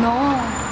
No.